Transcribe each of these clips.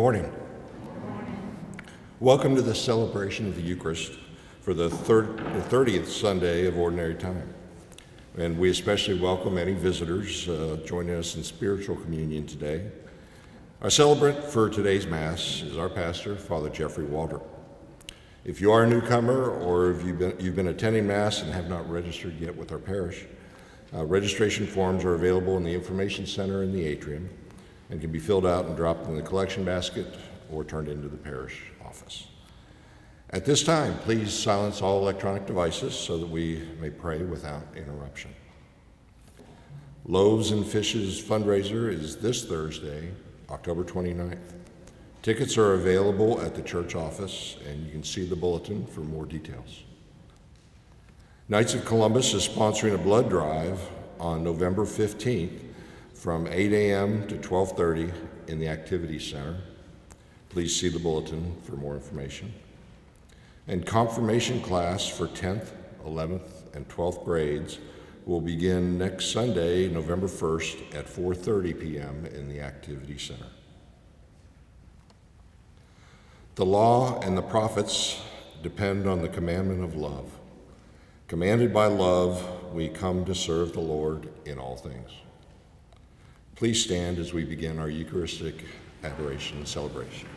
morning. Welcome to the celebration of the Eucharist for the, the 30th Sunday of Ordinary Time. And we especially welcome any visitors uh, joining us in spiritual communion today. Our celebrant for today's Mass is our pastor, Father Jeffrey Waldrep. If you are a newcomer or if you've been, you've been attending Mass and have not registered yet with our parish, uh, registration forms are available in the Information Center in the atrium and can be filled out and dropped in the collection basket or turned into the parish office. At this time, please silence all electronic devices so that we may pray without interruption. Loaves and Fishes fundraiser is this Thursday, October 29th. Tickets are available at the church office, and you can see the bulletin for more details. Knights of Columbus is sponsoring a blood drive on November 15th from 8 a.m. to 12:30 in the Activity Center. Please see the bulletin for more information. And confirmation class for 10th, 11th, and 12th grades will begin next Sunday, November 1st at 4:30 p.m. in the Activity Center. The law and the prophets depend on the commandment of love. Commanded by love, we come to serve the Lord in all things. Please stand as we begin our Eucharistic adoration and celebration.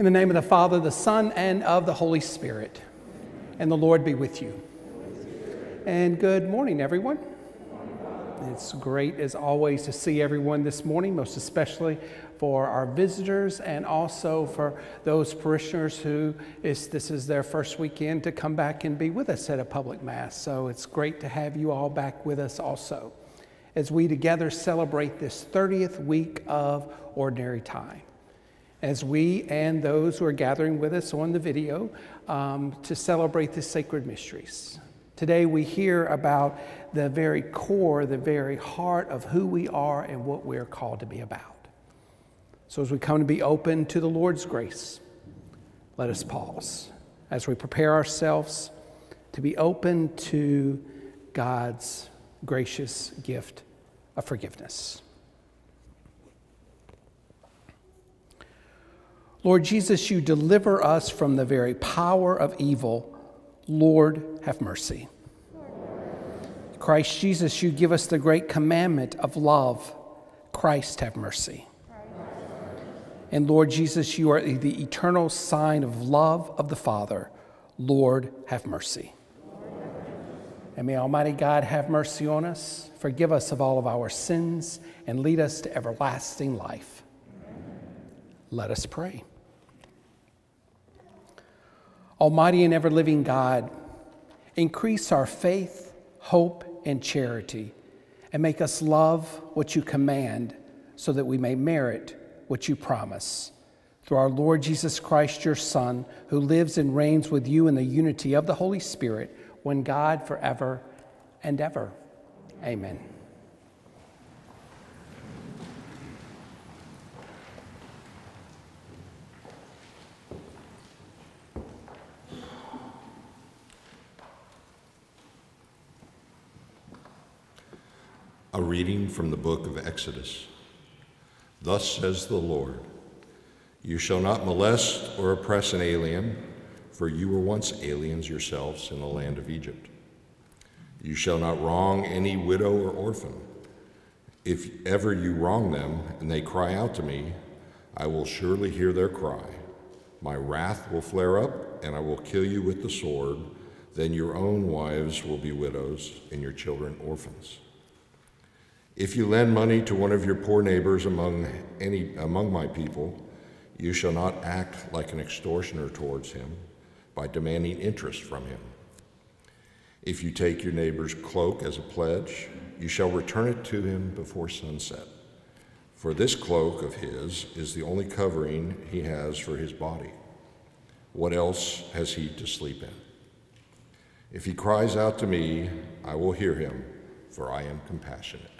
In the name of the Father, the Son, and of the Holy Spirit. And the Lord be with you. And good morning, everyone. It's great, as always, to see everyone this morning, most especially for our visitors and also for those parishioners who is, this is their first weekend to come back and be with us at a public Mass. So it's great to have you all back with us also as we together celebrate this 30th week of Ordinary Time as we and those who are gathering with us on the video um, to celebrate the sacred mysteries. Today we hear about the very core, the very heart of who we are and what we're called to be about. So as we come to be open to the Lord's grace, let us pause as we prepare ourselves to be open to God's gracious gift of forgiveness. Lord Jesus, you deliver us from the very power of evil. Lord, have mercy. Christ Jesus, you give us the great commandment of love. Christ, have mercy. And Lord Jesus, you are the eternal sign of love of the Father. Lord, have mercy. And may Almighty God have mercy on us, forgive us of all of our sins, and lead us to everlasting life. Let us pray. Almighty and ever living God, increase our faith, hope, and charity, and make us love what you command so that we may merit what you promise. Through our Lord Jesus Christ, your Son, who lives and reigns with you in the unity of the Holy Spirit, one God forever and ever. Amen. A reading from the book of Exodus. Thus says the Lord You shall not molest or oppress an alien, for you were once aliens yourselves in the land of Egypt. You shall not wrong any widow or orphan. If ever you wrong them and they cry out to me, I will surely hear their cry. My wrath will flare up, and I will kill you with the sword. Then your own wives will be widows, and your children orphans. If you lend money to one of your poor neighbors among, any, among my people, you shall not act like an extortioner towards him by demanding interest from him. If you take your neighbor's cloak as a pledge, you shall return it to him before sunset. For this cloak of his is the only covering he has for his body. What else has he to sleep in? If he cries out to me, I will hear him, for I am compassionate.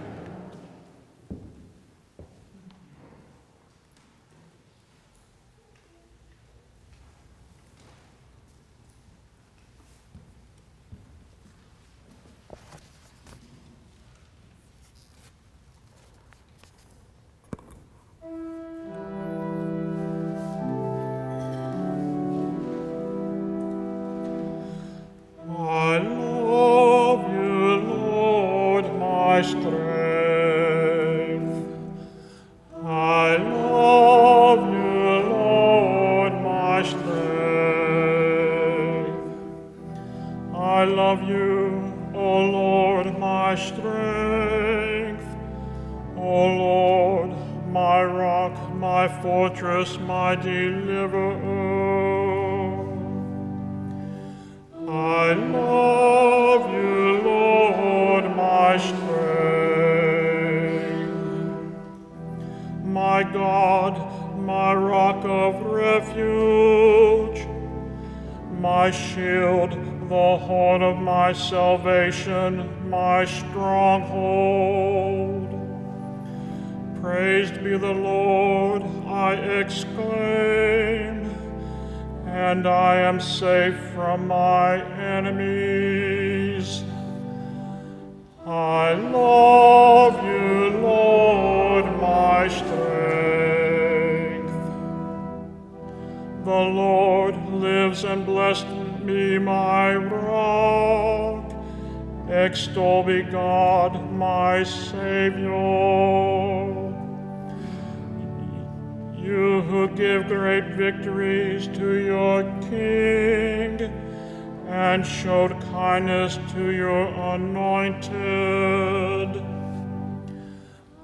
Kindness to your anointed.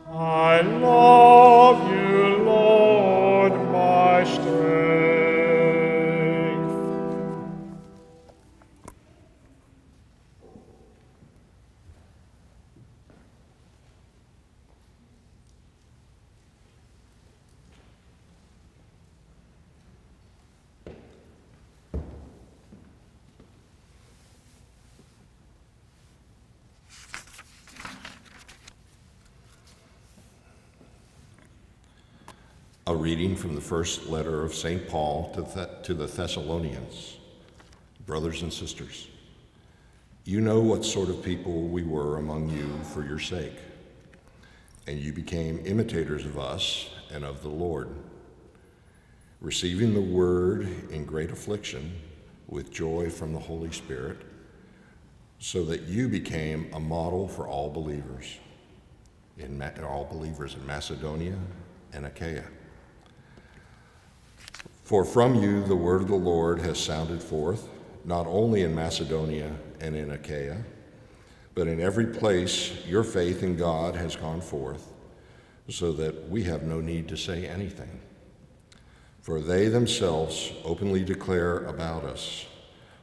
I love you, Lord, my strength. Reading from the first letter of St. Paul to, the, to the Thessalonians. Brothers and sisters, you know what sort of people we were among you for your sake, and you became imitators of us and of the Lord, receiving the word in great affliction with joy from the Holy Spirit, so that you became a model for all believers, in all believers in Macedonia and Achaia. For from you the word of the Lord has sounded forth, not only in Macedonia and in Achaia, but in every place your faith in God has gone forth, so that we have no need to say anything. For they themselves openly declare about us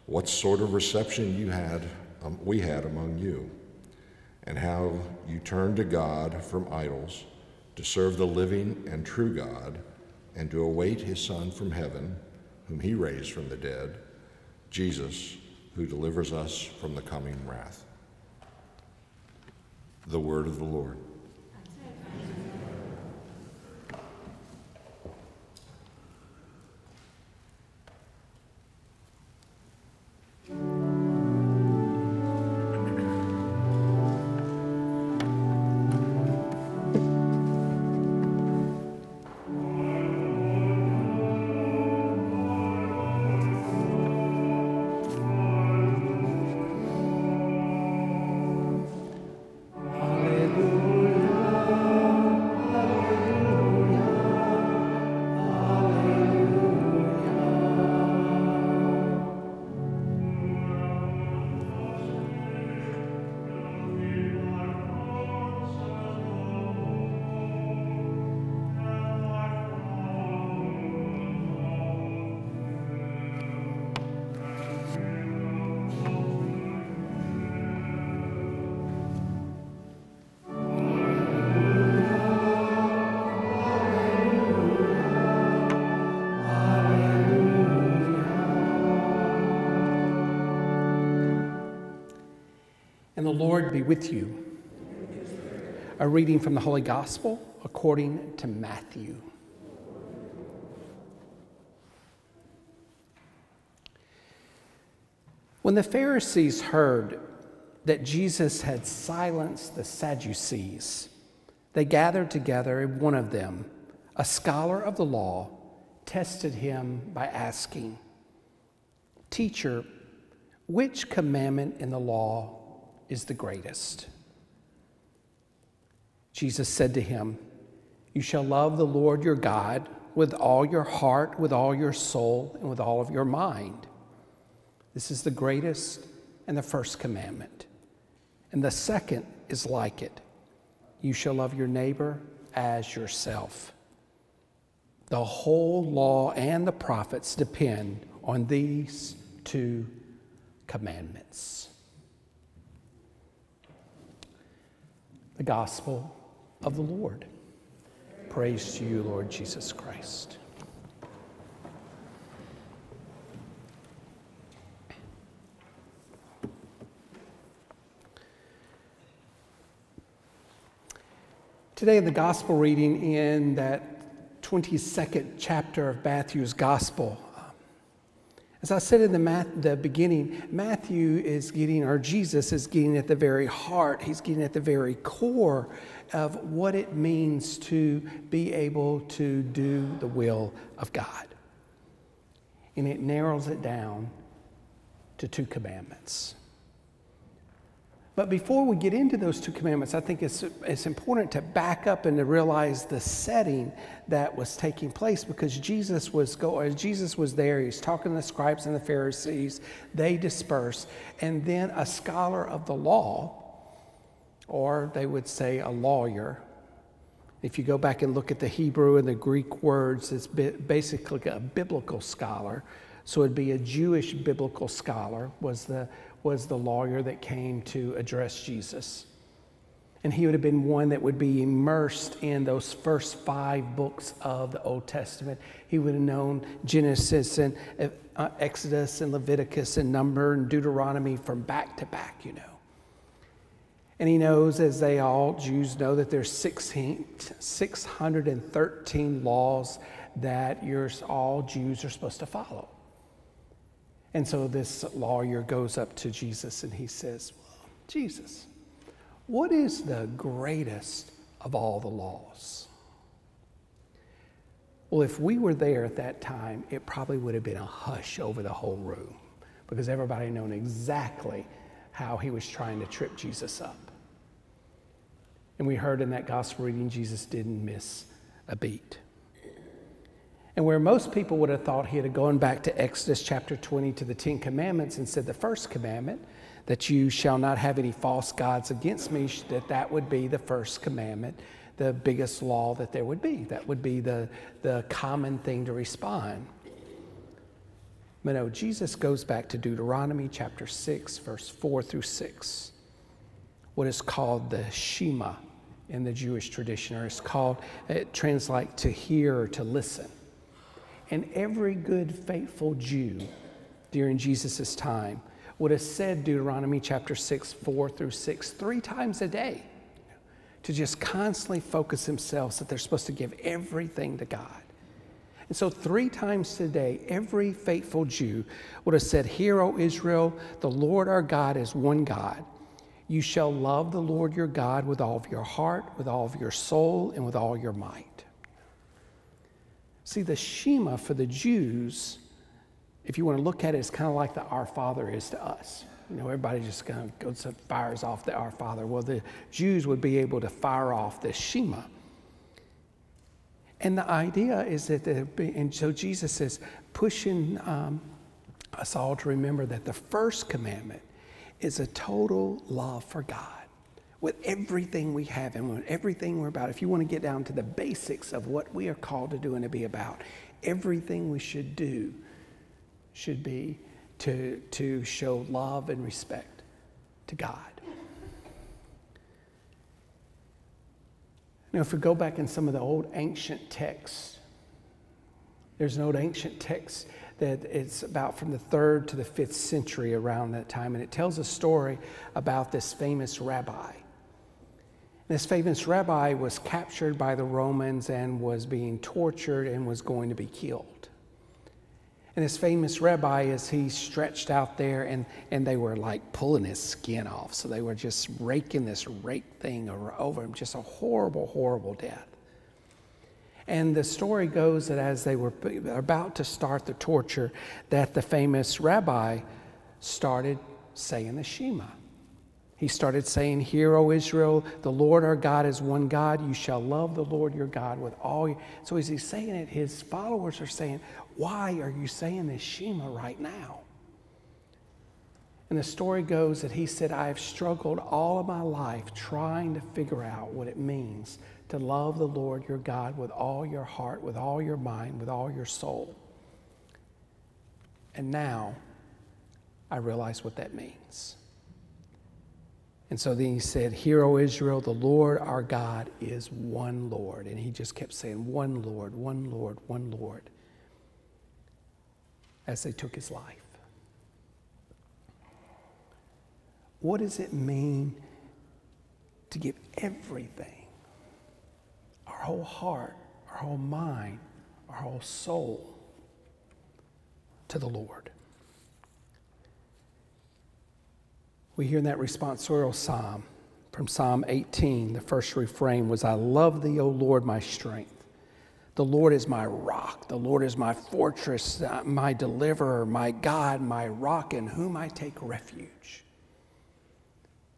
what sort of reception you had, um, we had among you, and how you turned to God from idols to serve the living and true God and to await his Son from heaven, whom he raised from the dead, Jesus, who delivers us from the coming wrath. The word of the Lord. Lord be with you. A reading from the Holy Gospel according to Matthew. When the Pharisees heard that Jesus had silenced the Sadducees, they gathered together, and one of them, a scholar of the law, tested him by asking, Teacher, which commandment in the law is the greatest? Jesus said to him, You shall love the Lord your God with all your heart, with all your soul, and with all of your mind. This is the greatest and the first commandment. And the second is like it you shall love your neighbor as yourself. The whole law and the prophets depend on these two commandments. The gospel of the Lord. Praise to you, Lord Jesus Christ. Today, the gospel reading in that 22nd chapter of Matthew's gospel. As I said in the, math, the beginning, Matthew is getting, or Jesus is getting at the very heart, he's getting at the very core of what it means to be able to do the will of God. And it narrows it down to two commandments. But before we get into those two commandments, I think it's, it's important to back up and to realize the setting that was taking place because Jesus was go, Jesus was there. He's talking to the scribes and the Pharisees. They disperse, and then a scholar of the law, or they would say a lawyer. If you go back and look at the Hebrew and the Greek words, it's basically a biblical scholar. So it'd be a Jewish biblical scholar was the was the lawyer that came to address Jesus. And he would have been one that would be immersed in those first five books of the Old Testament. He would have known Genesis and uh, Exodus and Leviticus and Number and Deuteronomy from back to back, you know. And he knows, as they all Jews know, that there's 16, 613 laws that you're, all Jews are supposed to follow. And so this lawyer goes up to Jesus and he says, well, Jesus, what is the greatest of all the laws? Well, if we were there at that time, it probably would have been a hush over the whole room because everybody known exactly how he was trying to trip Jesus up. And we heard in that gospel reading, Jesus didn't miss a beat. And where most people would have thought he had gone back to Exodus chapter 20 to the Ten Commandments and said the first commandment, that you shall not have any false gods against me, that that would be the first commandment, the biggest law that there would be. That would be the, the common thing to respond. But no, Jesus goes back to Deuteronomy chapter 6, verse 4 through 6, what is called the Shema in the Jewish tradition, or it's called, it translates to hear or to listen. And every good, faithful Jew during Jesus' time would have said Deuteronomy chapter 6, 4 through 6, three times a day to just constantly focus themselves that they're supposed to give everything to God. And so, three times today, every faithful Jew would have said, Hear, O Israel, the Lord our God is one God. You shall love the Lord your God with all of your heart, with all of your soul, and with all your might. See, the Shema for the Jews, if you want to look at it, it's kind of like the Our Father is to us. You know, everybody just kind of goes and fires off the Our Father. Well, the Jews would be able to fire off the Shema. And the idea is that, and so Jesus is pushing um, us all to remember that the first commandment is a total love for God with everything we have and with everything we're about, if you want to get down to the basics of what we are called to do and to be about, everything we should do should be to, to show love and respect to God. Now, if we go back in some of the old ancient texts, There's an old ancient text that it's about from the third to the fifth century around that time, and it tells a story about this famous rabbi. This famous rabbi was captured by the Romans and was being tortured and was going to be killed. And this famous rabbi, as he stretched out there, and, and they were like pulling his skin off. So they were just raking this rake thing over him, just a horrible, horrible death. And the story goes that as they were about to start the torture, that the famous rabbi started saying the Shema. He started saying, Hear, O Israel, the Lord our God is one God. You shall love the Lord your God with all. Your... So as he's saying it, his followers are saying, Why are you saying this Shema right now? And the story goes that he said, I have struggled all of my life trying to figure out what it means to love the Lord your God with all your heart, with all your mind, with all your soul. And now I realize what that means. And so then he said, Hear, O Israel, the Lord our God is one Lord. And he just kept saying, One Lord, one Lord, one Lord, as they took his life. What does it mean to give everything our whole heart, our whole mind, our whole soul to the Lord. We hear in that responsorial psalm from Psalm 18, the first refrain was, I love thee, O Lord, my strength. The Lord is my rock. The Lord is my fortress, uh, my deliverer, my God, my rock in whom I take refuge.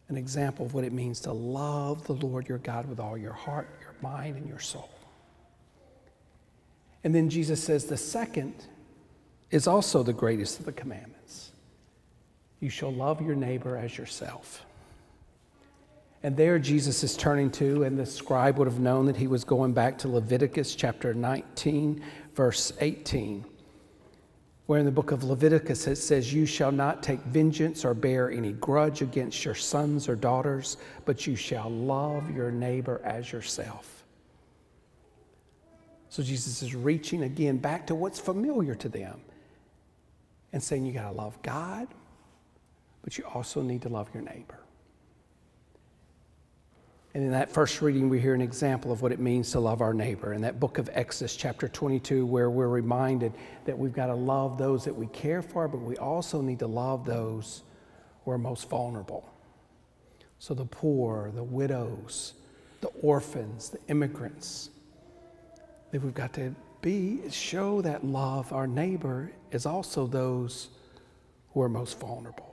An example of what it means to love the Lord your God with all your heart, your mind, and your soul. And then Jesus says the second is also the greatest of the commandments you shall love your neighbor as yourself. And there Jesus is turning to, and the scribe would have known that he was going back to Leviticus chapter 19, verse 18, where in the book of Leviticus it says, You shall not take vengeance or bear any grudge against your sons or daughters, but you shall love your neighbor as yourself. So Jesus is reaching again back to what's familiar to them and saying, You got to love God, but you also need to love your neighbor. And in that first reading, we hear an example of what it means to love our neighbor. In that book of Exodus, chapter 22, where we're reminded that we've got to love those that we care for, but we also need to love those who are most vulnerable. So the poor, the widows, the orphans, the immigrants. That we've got to be, show that love. Our neighbor is also those who are most vulnerable.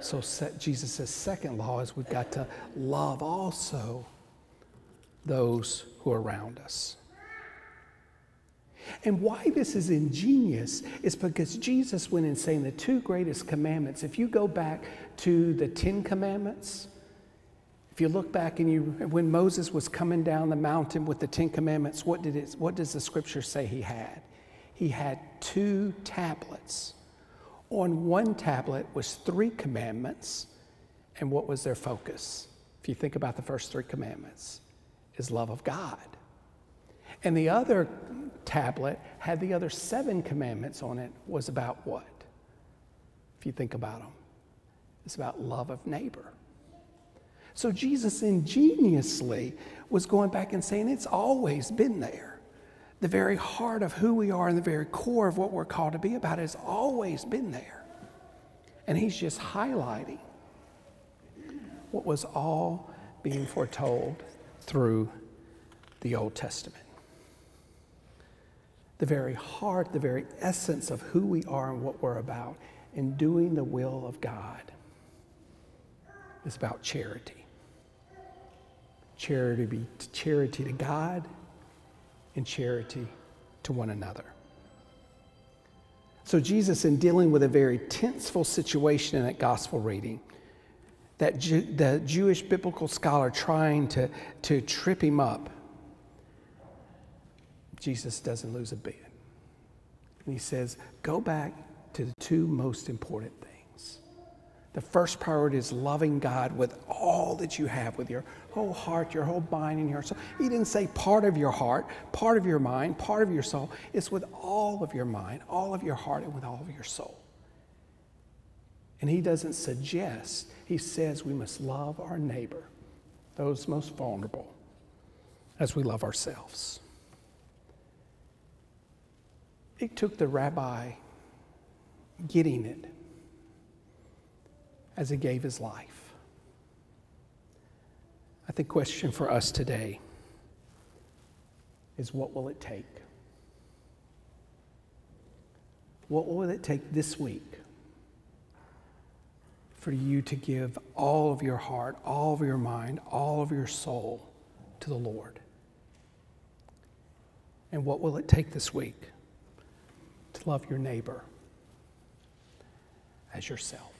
So Jesus' second law is we've got to love also those who are around us. And why this is ingenious is because Jesus went in saying the two greatest commandments. If you go back to the Ten Commandments, if you look back and you, when Moses was coming down the mountain with the Ten Commandments, what, did it, what does the scripture say he had? He had two tablets. On one tablet was three commandments, and what was their focus? If you think about the first three commandments, is love of God. And the other tablet had the other seven commandments on it, was about what? If you think about them, it's about love of neighbor. So Jesus ingeniously was going back and saying, It's always been there the very heart of who we are and the very core of what we're called to be about has always been there. And he's just highlighting what was all being foretold through the Old Testament. The very heart, the very essence of who we are and what we're about in doing the will of God is about charity. Charity, be charity to God and charity to one another. So, Jesus, in dealing with a very tenseful situation in that gospel reading, that the Jewish biblical scholar trying to, to trip him up, Jesus doesn't lose a bit. And he says, Go back to the two most important things. The first priority is loving God with all that you have, with your whole heart, your whole mind, and your soul. He didn't say part of your heart, part of your mind, part of your soul. It's with all of your mind, all of your heart, and with all of your soul. And he doesn't suggest, he says we must love our neighbor, those most vulnerable, as we love ourselves. It took the rabbi getting it as he gave his life. I think question for us today is what will it take? What will it take this week for you to give all of your heart, all of your mind, all of your soul to the Lord? And what will it take this week to love your neighbor as yourself?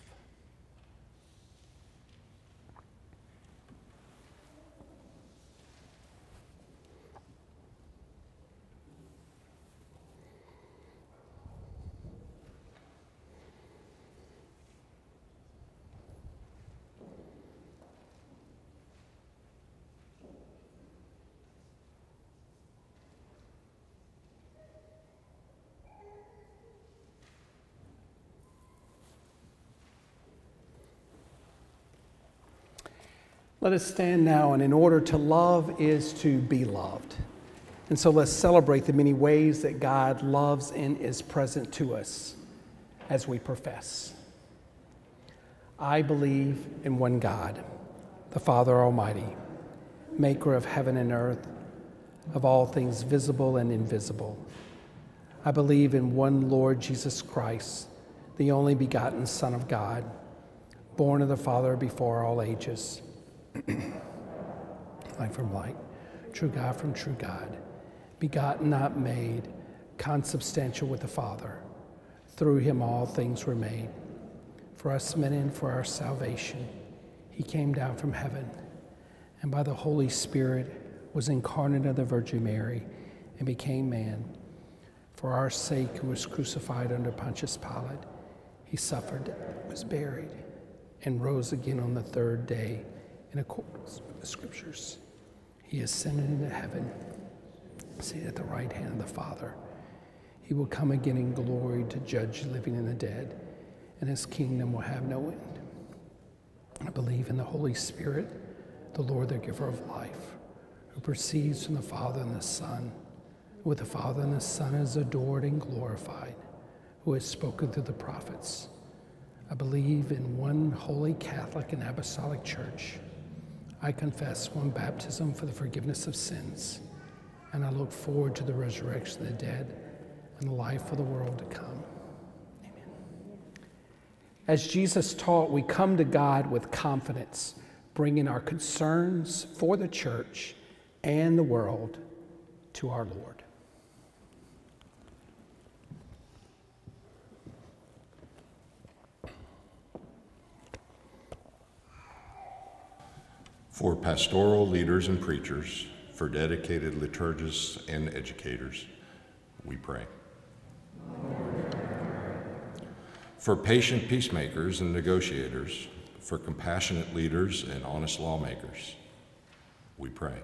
Let us stand now, and in order to love is to be loved. And so let's celebrate the many ways that God loves and is present to us as we profess. I believe in one God, the Father Almighty, maker of heaven and earth, of all things visible and invisible. I believe in one Lord Jesus Christ, the only begotten Son of God, born of the Father before all ages light from light, true God from true God, begotten, not made, consubstantial with the Father. Through him all things were made. For us men and for our salvation, he came down from heaven, and by the Holy Spirit was incarnate of the Virgin Mary and became man. For our sake, who was crucified under Pontius Pilate, he suffered, was buried, and rose again on the third day in accordance with the scriptures. He ascended into heaven, seated at the right hand of the Father. He will come again in glory to judge living and the dead, and his kingdom will have no end. I believe in the Holy Spirit, the Lord, the giver of life, who proceeds from the Father and the Son. With the Father and the Son is adored and glorified, who has spoken through the prophets. I believe in one holy Catholic and Apostolic Church. I confess one baptism for the forgiveness of sins, and I look forward to the resurrection of the dead and the life of the world to come. Amen. As Jesus taught, we come to God with confidence, bringing our concerns for the church and the world to our Lord. For pastoral leaders and preachers, for dedicated liturgists and educators, we pray. For patient peacemakers and negotiators, for compassionate leaders and honest lawmakers, we pray.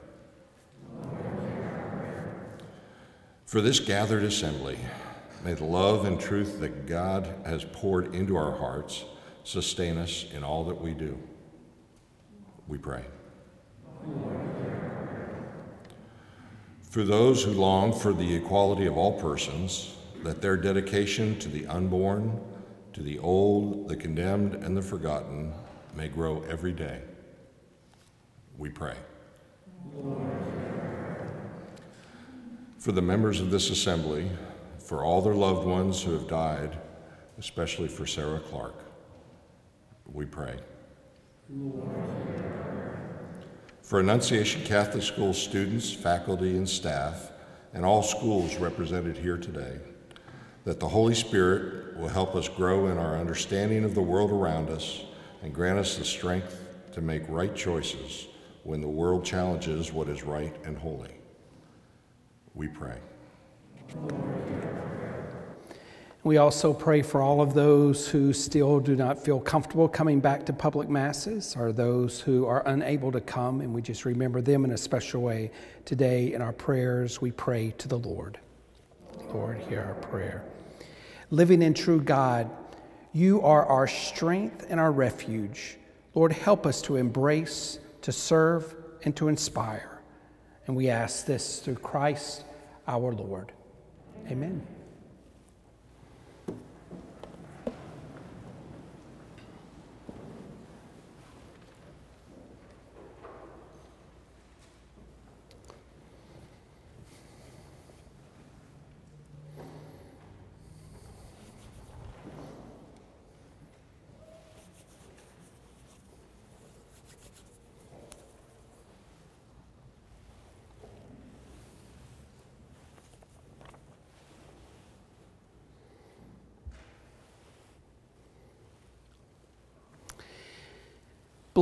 For this gathered assembly, may the love and truth that God has poured into our hearts sustain us in all that we do. We pray. For those who long for the equality of all persons, that their dedication to the unborn, to the old, the condemned, and the forgotten may grow every day. We pray. For the members of this assembly, for all their loved ones who have died, especially for Sarah Clark, we pray. Lord for Annunciation Catholic School students, faculty, and staff, and all schools represented here today, that the Holy Spirit will help us grow in our understanding of the world around us and grant us the strength to make right choices when the world challenges what is right and holy. We pray. We also pray for all of those who still do not feel comfortable coming back to public masses or those who are unable to come, and we just remember them in a special way today in our prayers. We pray to the Lord. Lord, hear our prayer. Living in true God, you are our strength and our refuge. Lord, help us to embrace, to serve, and to inspire. And we ask this through Christ our Lord. Amen.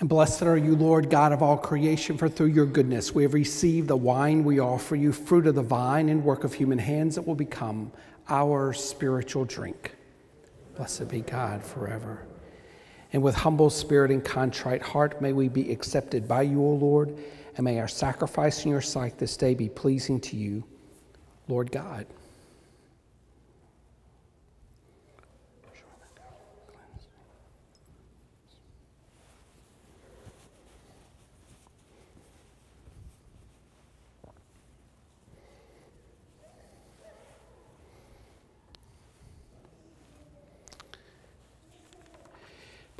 And blessed are you, Lord God of all creation, for through your goodness we have received the wine we offer you, fruit of the vine and work of human hands that will become our spiritual drink. Blessed be God forever. And with humble spirit and contrite heart, may we be accepted by you, O Lord, and may our sacrifice in your sight this day be pleasing to you, Lord God.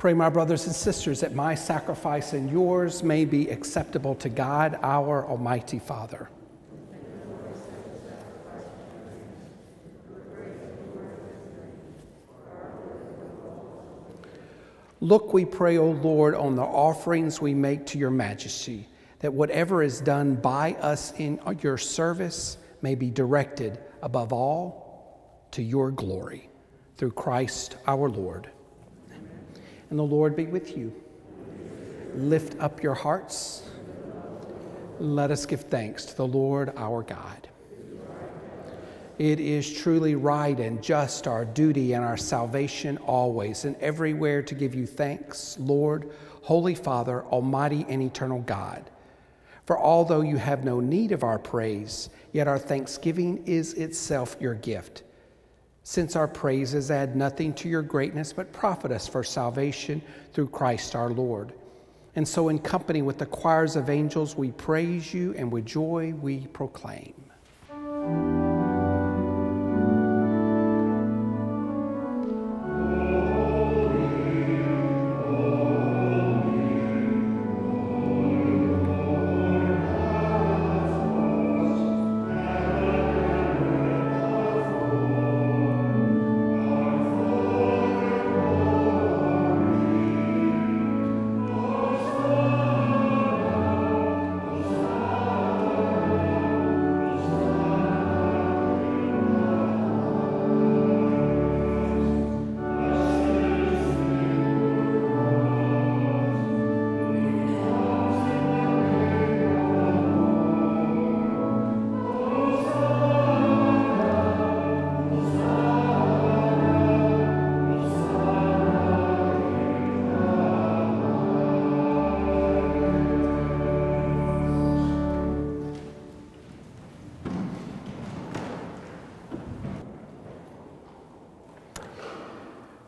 Pray, my brothers and sisters, that my sacrifice and yours may be acceptable to God, our Almighty Father. Look, we pray, O Lord, on the offerings we make to your majesty, that whatever is done by us in your service may be directed above all to your glory. Through Christ our Lord and the Lord be with you. Lift up your hearts. Let us give thanks to the Lord our God. It is truly right and just our duty and our salvation always and everywhere to give you thanks, Lord, Holy Father, Almighty and eternal God. For although you have no need of our praise, yet our thanksgiving is itself your gift since our praises add nothing to your greatness, but profit us for salvation through Christ our Lord. And so, in company with the choirs of angels, we praise you and with joy we proclaim.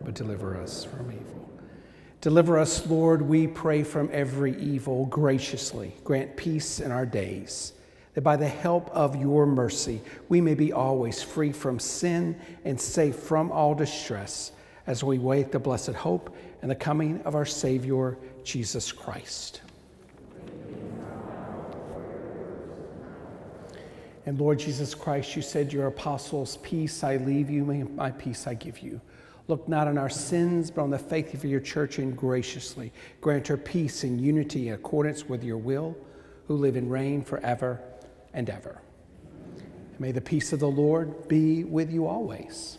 but deliver us from evil. Deliver us, Lord, we pray, from every evil graciously. Grant peace in our days, that by the help of your mercy we may be always free from sin and safe from all distress as we wait the blessed hope and the coming of our Savior, Jesus Christ. And Lord Jesus Christ, you said, Your apostles, peace I leave you, my peace I give you. Look not on our sins, but on the faith of your church, and graciously grant her peace and unity in accordance with your will, who live and reign forever and ever. may the peace of the Lord be with you always.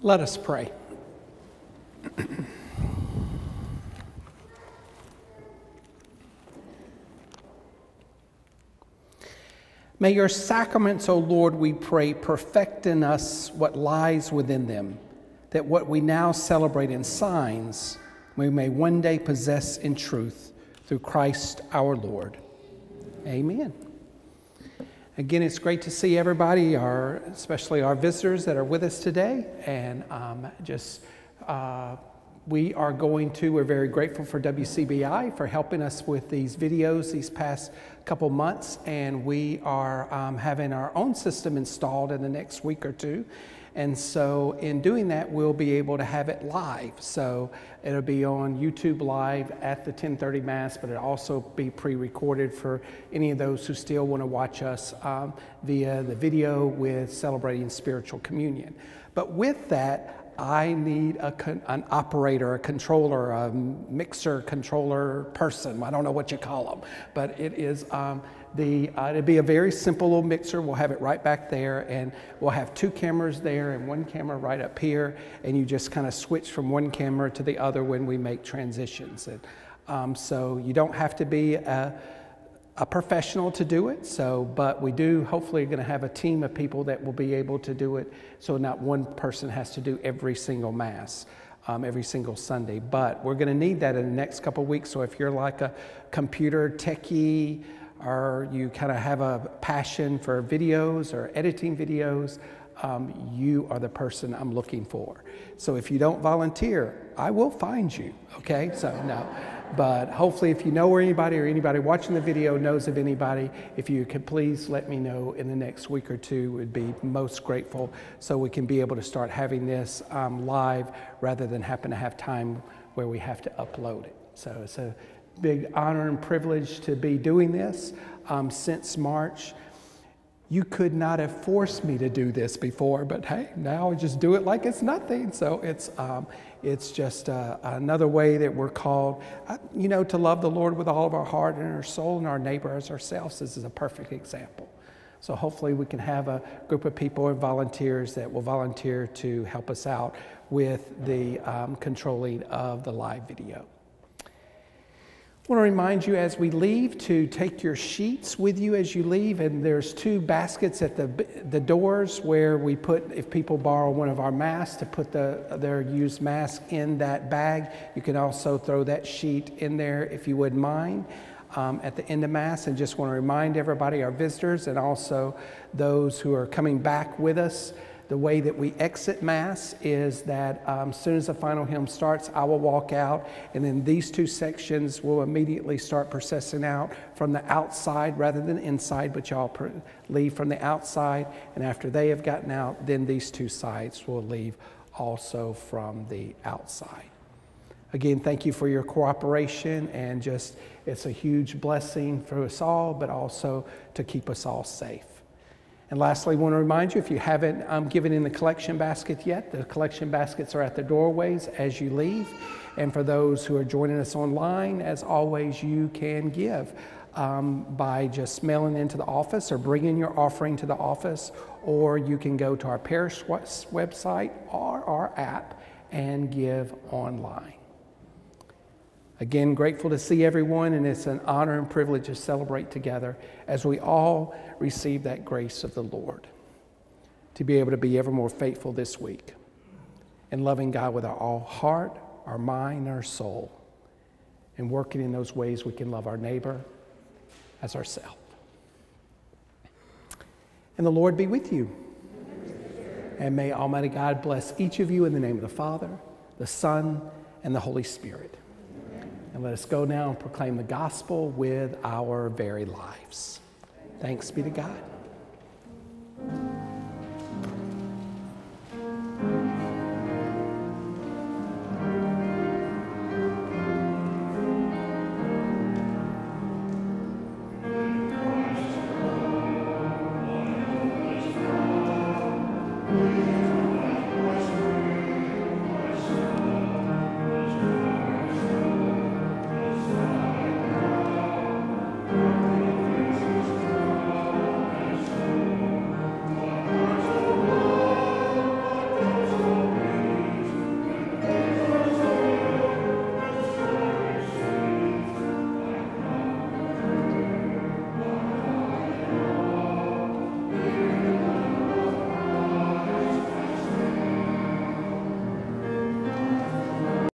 Let us pray. May your sacraments, O Lord, we pray, perfect in us what lies within them, that what we now celebrate in signs we may one day possess in truth through Christ our Lord. Amen. Again, it's great to see everybody, our, especially our visitors that are with us today, and um, just uh, we are going to, we're very grateful for WCBI for helping us with these videos these past couple months, and we are um, having our own system installed in the next week or two. And so, in doing that, we'll be able to have it live. So it'll be on YouTube Live at the 10:30 Mass, but it'll also be pre-recorded for any of those who still want to watch us um, via the video with celebrating spiritual communion. But with that, I need a an operator, a controller, a mixer controller person. I don't know what you call them, but it is um, the. Uh, it'll be a very simple little mixer. We'll have it right back there, and we'll have two cameras there and one camera right up here, and you just kind of switch from one camera to the other when we make transitions. And um, so you don't have to be. A, a professional to do it. So, but we do hopefully going to have a team of people that will be able to do it. So not one person has to do every single mass. Um, every single Sunday, but we're going to need that in the next couple weeks. So if you're like a computer techie, or you kind of have a passion for videos or editing videos, um, you are the person I'm looking for. So if you don't volunteer, I will find you. Okay, so no. But hopefully, if you know anybody or anybody watching the video knows of anybody, if you could please let me know in the next week or two, would be most grateful so we can be able to start having this um, live rather than happen to have time where we have to upload it. So a big honor and privilege to be doing this um, since March. You could not have forced me to do this before, but hey, now I just do it like it's nothing. So it's, um, it's just uh, another way that we're called, uh, you know, to love the Lord with all of our heart and our soul and our neighbor as ourselves. This is a perfect example. So hopefully we can have a group of people and volunteers that will volunteer to help us out with the um, controlling of the live video. I want to remind you as we leave to take your sheets with you as you leave, and there's two baskets at the, the doors where we put, if people borrow one of our masks, to put the, their used mask in that bag. You can also throw that sheet in there if you wouldn't mind. Um, at the end of Mass, and just want to remind everybody, our visitors, and also those who are coming back with us, the way that we exit Mass is that um, as soon as the final hymn starts, I will walk out, and then these two sections will immediately start processing out from the outside rather than inside, but y'all leave from the outside. And after they have gotten out, then these two sides will leave also from the outside. Again, thank you for your cooperation, and just it's a huge blessing for us all, but also to keep us all safe. And lastly, I want to remind you if you haven't um, given in the collection basket yet, the collection baskets are at the doorways as you leave. And for those who are joining us online, as always, you can give um, by just mailing into the office or bringing your offering to the office, or you can go to our parish website or our app and give online. Again, grateful to see everyone, and it's an honor and privilege to celebrate together as we all receive that grace of the Lord to be able to be ever more faithful this week and loving God with our all heart, our mind, our soul, and working in those ways we can love our neighbor as ourselves. And the Lord be with you. And may Almighty God bless each of you in the name of the Father, the Son, and the Holy Spirit. And let us go now and proclaim the gospel with our very lives. Thanks be to God.